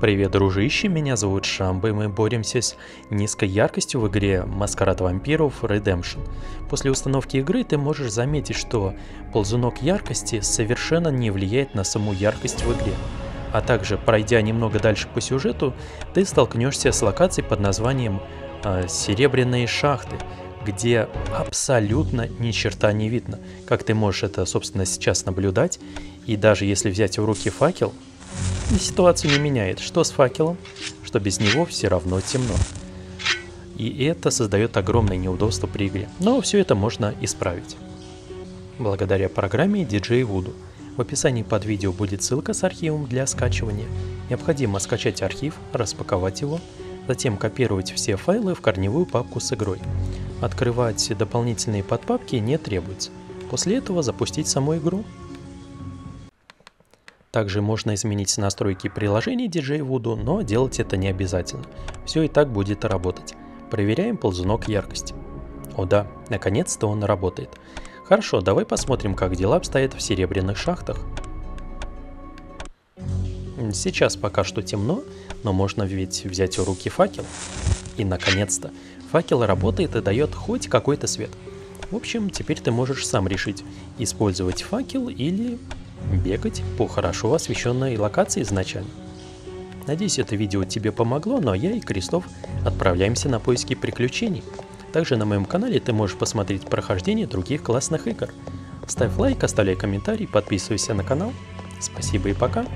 Привет, дружище, меня зовут Шамба, и мы боремся с низкой яркостью в игре Маскарад вампиров Redemption. После установки игры ты можешь заметить, что ползунок яркости совершенно не влияет на саму яркость в игре. А также, пройдя немного дальше по сюжету, ты столкнешься с локацией под названием э, Серебряные шахты, где абсолютно ни черта не видно. Как ты можешь это, собственно, сейчас наблюдать. И даже если взять в руки факел, ситуацию не меняет. Что с факелом, что без него все равно темно. И это создает огромное неудобство при игре. Но все это можно исправить. Благодаря программе DJ Voodoo. В описании под видео будет ссылка с архивом для скачивания. Необходимо скачать архив, распаковать его, затем копировать все файлы в корневую папку с игрой. Открывать дополнительные подпапки не требуется. После этого запустить саму игру. Также можно изменить настройки приложения DJ Voodoo, но делать это не обязательно. Все и так будет работать. Проверяем ползунок яркости. О да, наконец-то он работает. Хорошо, давай посмотрим, как дела обстоят в серебряных шахтах. Сейчас пока что темно, но можно ведь взять в руки факел. И наконец-то, факел работает и дает хоть какой-то свет. В общем, теперь ты можешь сам решить, использовать факел или бегать по хорошо освещенной локации изначально. Надеюсь, это видео тебе помогло, а я и Крестов отправляемся на поиски приключений. Также на моем канале ты можешь посмотреть прохождение других классных игр. Ставь лайк, оставляй комментарий, подписывайся на канал. Спасибо и пока.